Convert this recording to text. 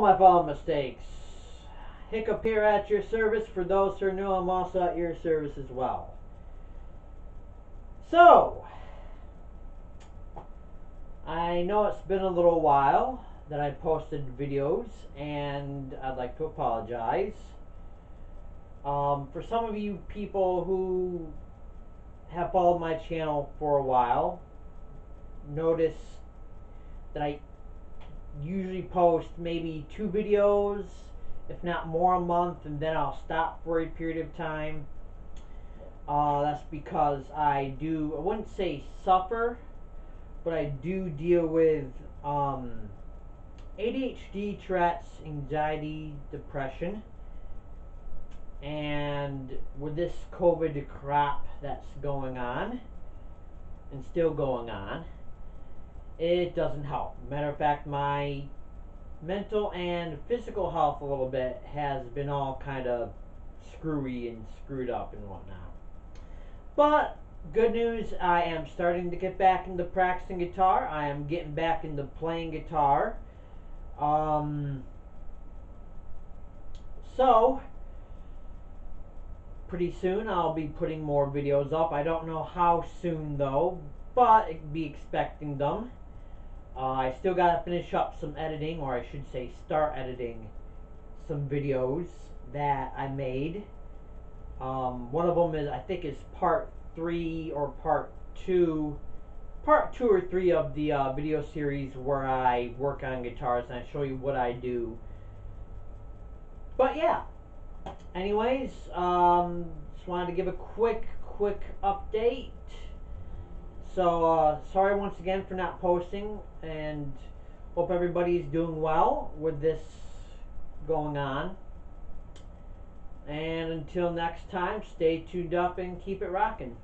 My fellow mistakes. Hikup here at your service. For those who are new, I'm also at your service as well. So, I know it's been a little while that I posted videos, and I'd like to apologize. Um, for some of you people who have followed my channel for a while, notice that I usually post maybe two videos, if not more a month, and then I'll stop for a period of time. Uh, that's because I do, I wouldn't say suffer, but I do deal with um, ADHD, Tourette's, anxiety, depression. And with this COVID crap that's going on, and still going on, it doesn't help. Matter of fact, my mental and physical health a little bit has been all kind of screwy and screwed up and whatnot. But good news, I am starting to get back into practicing guitar. I am getting back into playing guitar. Um, so, pretty soon I'll be putting more videos up. I don't know how soon though, but be expecting them. Uh, I still gotta finish up some editing, or I should say start editing some videos that I made. Um, one of them is, I think, is part three or part two, part two or three of the uh, video series where I work on guitars and I show you what I do. But yeah, anyways, um, just wanted to give a quick, quick update. So, uh, sorry once again for not posting, and hope everybody's doing well with this going on. And until next time, stay tuned up and keep it rocking.